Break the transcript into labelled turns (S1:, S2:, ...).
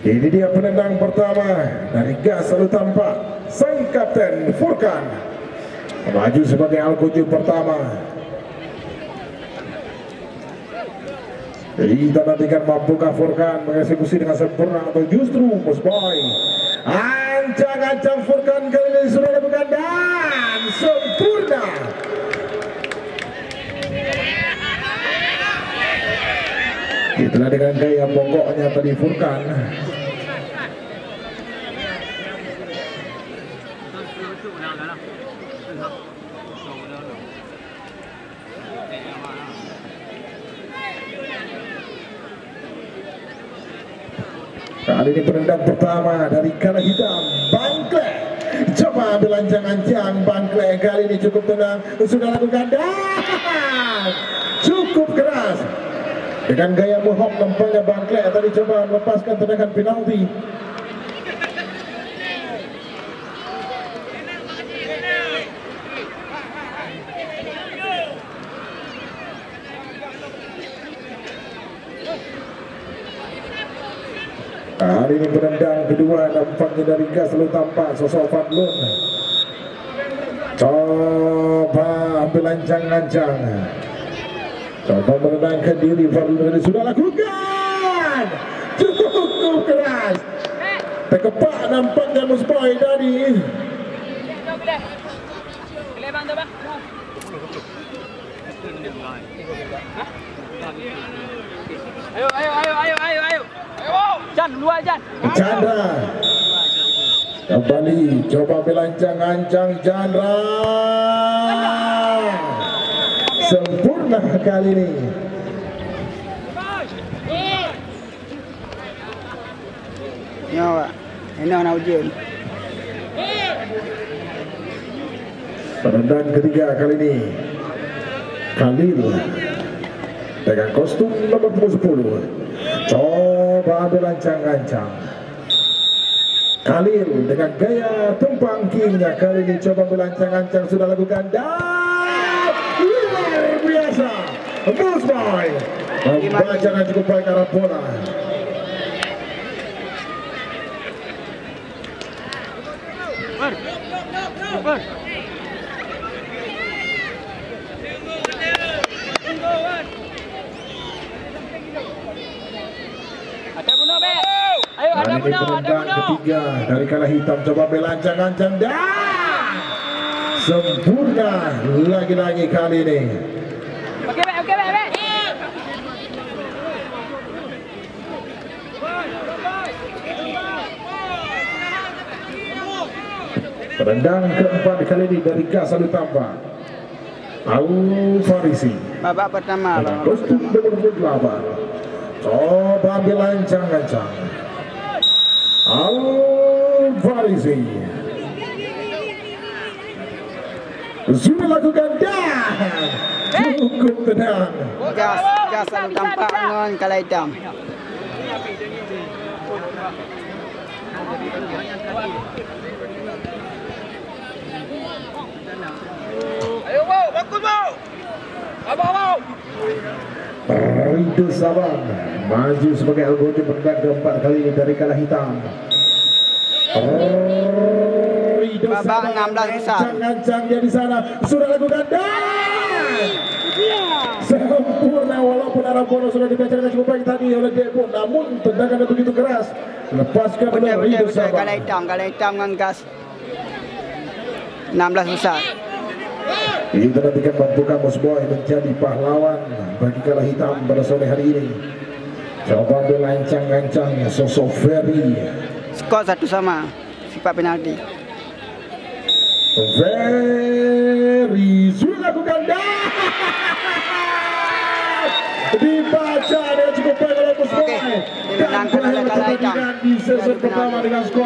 S1: Ini dia penendang pertama dari gas selalu tampak sang kapten Furkan maju sebagai Alkuju pertama. Kita nantikan mampukah Furkan mengeksekusi dengan sempurna atau justru Boy Ancang-ancang Furkan kali ini sudah lakukan dan sempurna. Itulah dengan gaya pokoknya tadi Furkan. Kali ini penendang pertama dari kalah hitam Bangkle. Coba ambil ancang-ancang Bangkle. Kali ini cukup tenang. Sudah lakukan. Dan Cukup keras. Dengan gaya muhok nampaknya Bangkle Tadi coba melepaskan tendangan penalti Hari ini penendang kedua nampaknya dari gas selalu tampak sosok Fadlun. Coba ambil lancang-lancang. Coba menenangkan diri Fadlun sudah lakukan. Cukup keras. Terkepak nampaknya Musboy tadi.
S2: Ayo, ayo. Ayo, Jan, dua Jan.
S1: Chandra. Kembali coba belancang-ancang Chandra. Sempurna kali ini.
S3: Awak. Ini anak ujian.
S1: Penendang ketiga kali ini. Khalil dengan kostum nomor 10. Coba ambil ancang-ancang. Khalil dengan gaya tumpang kingnya kali ini coba belancang-ancang sudah lakukan dan luar biasa. Musboy membaca dengan cukup baik arah bola.
S2: Ada
S1: Kali ini penendang ketiga dari kalah hitam. Coba belancang-ancang dan sempurna lagi-lagi kali ini.
S2: Oke, oke, Be, Be.
S1: Penendang keempat kali ini dari gas selalu tambah Al Farisi.
S3: Babak pertama.
S1: dengan kostum nomor 28 coba ambil lancang-lancang Sudah lakukan dan cukup tenang.
S3: Gas, gas selalu tampak dengan kalah hitam.
S1: Rido Sabang maju sebagai anggota penendang keempat kali ini dari kalah hitam. Rido
S3: Babak 16 besar.
S1: Ancang-ancangnya di sana sudah lakukan dan sempurna walaupun arah bola sudah dibaca dengan cukup baik tadi oleh Depo namun tendangannya begitu keras lepaskan oleh Rido
S3: betul. Kalah
S1: Sabang.
S3: hitam, kalah hitam dengan gas. 16 besar.
S1: Kita nantikan mampukah Boy menjadi pahlawan bagi kalah hitam pada sore hari ini. Coba belancang-lancang sosok Ferry.
S3: Skor satu sama. Sifat penalti.
S1: Ferry sudah lakukan dan dibaca dengan cukup baik oleh Boy.
S3: Oke, dimenangkan oleh Kalah Hitam.
S1: di sesi pertama dengan skor